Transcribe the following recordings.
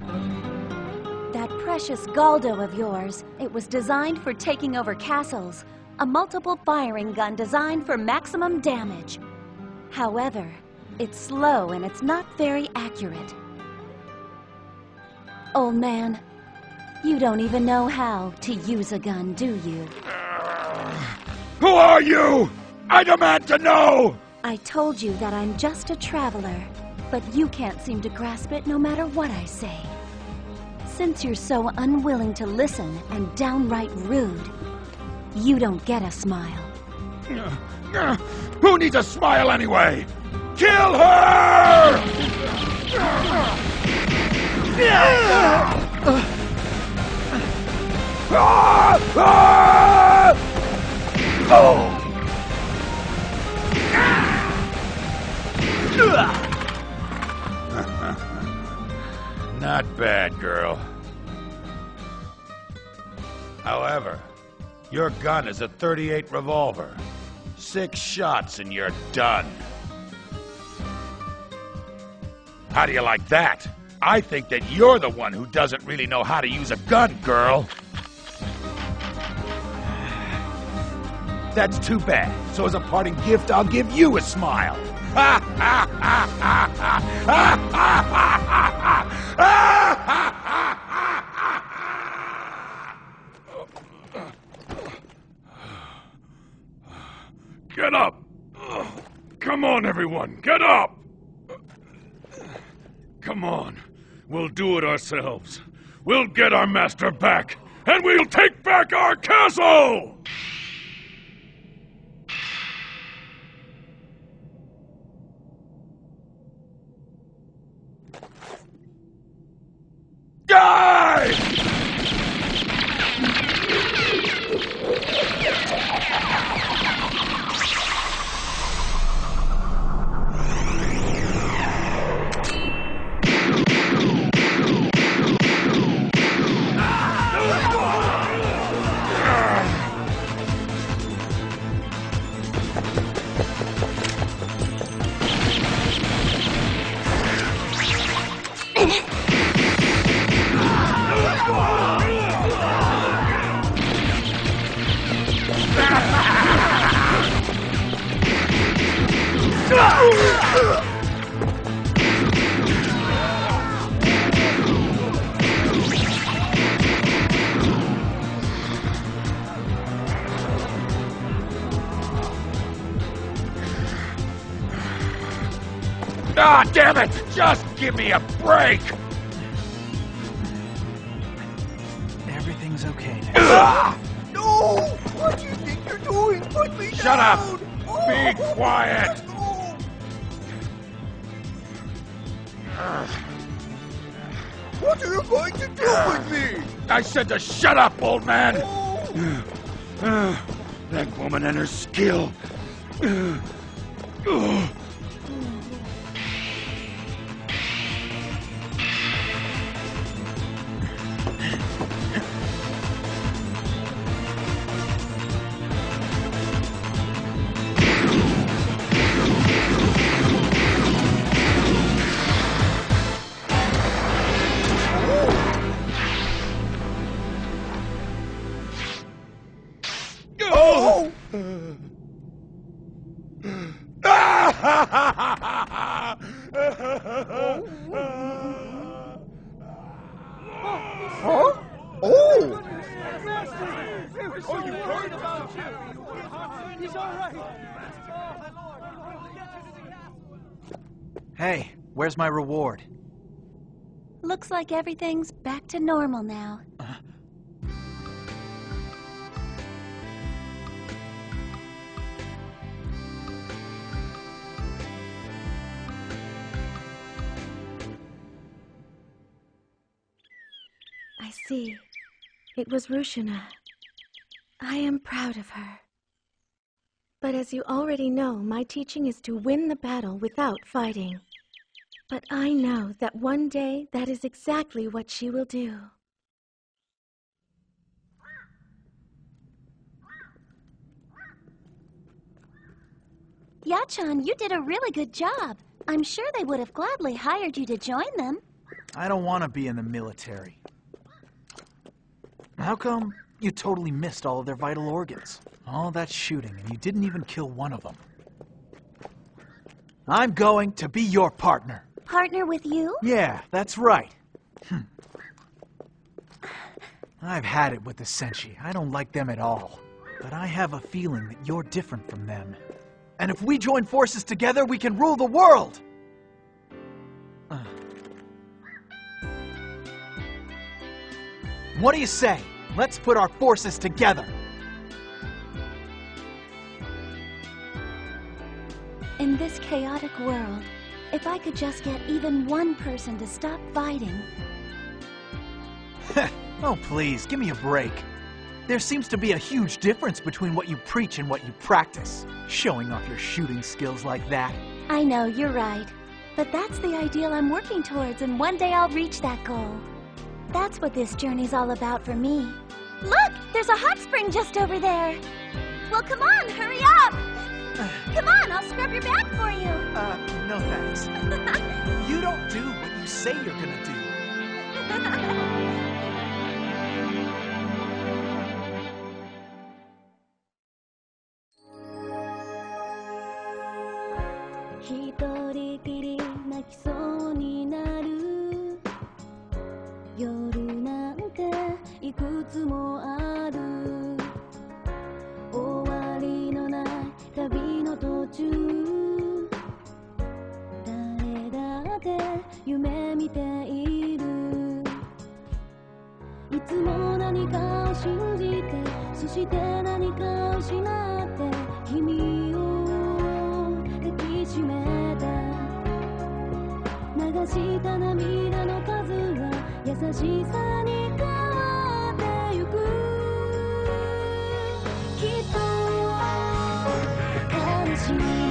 That precious Galdo of yours, it was designed for taking over castles. A multiple firing gun designed for maximum damage. However, it's slow and it's not very accurate. Old man, you don't even know how to use a gun, do you? Who are you? I demand to know! I told you that I'm just a traveler, but you can't seem to grasp it no matter what I say. Since you're so unwilling to listen and downright rude, you don't get a smile. Who needs a smile anyway? Kill her! Not However, your gun is a 38 revolver. Six shots and you're done. How do you like that? I think that you're the one who doesn't really know how to use a gun, girl. That's too bad. So as a parting gift, I'll give you a smile. Get up! Come on, everyone, get up! Come on, we'll do it ourselves. We'll get our master back, and we'll take back our castle! Die! Ah, damn it! Just give me a break! Everything's okay now. Ah! No! What do you think you're doing? Put me Shut up! down! Be Oh, quiet! What are you going to do with me? I said to shut up, old man! Oh. Ah, that woman and her skill. Where's my reward? Looks like everything's back to normal now. I see. It was Rushuna. I am proud of her. But as you already know, my teaching is to win the battle without fighting. But I know that one day that is exactly what she will do. Yachan, you did a really good job. I'm sure they would have gladly hired you to join them. I don't want to be in the military. How come you totally missed all of their vital organs? All that shooting, and you didn't even kill one of them. I'm going to be your partner. Partner with you? Yeah, that's right. Hmm. I've had it with the Senshi. I don't like them at all. But I have a feeling that you're different from them. And if we join forces together, we can rule the world! Uh. What do you say? Let's put our forces together. In this chaotic world, if I could just get even one person to stop fighting. oh, please, give me a break. There seems to be a huge difference between what you preach and what you practice. Showing off your shooting skills like that. I know, you're right. But that's the ideal I'm working towards, and one day I'll reach that goal. That's what this journey's all about for me. Look! There's a hot spring just over there! Well, come on, hurry up! Come on, I'll scrub your back for you! Uh, no thanks. you don't do what you say you're gonna do. 見ている。いつも何かを信じてそして何かを失って君を抱きしめた流した涙の数は優しさに変わってゆく。きっと悲しい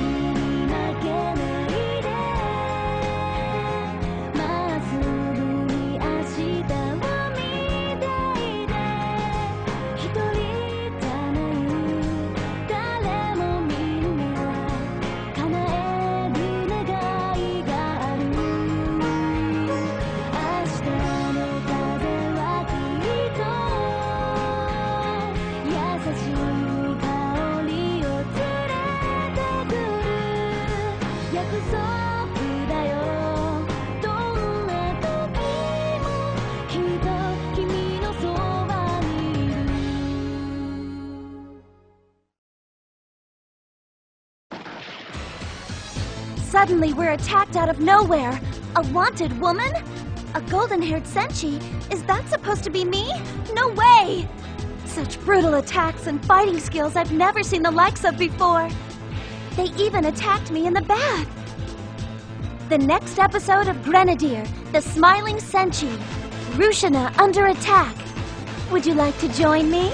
Suddenly, we're attacked out of nowhere. A wanted woman? A golden-haired Senshi? Is that supposed to be me? No way! Such brutal attacks and fighting skills I've never seen the likes of before. They even attacked me in the bath. The next episode of Grenadier, The Smiling Senshi. Rushuna under attack. Would you like to join me?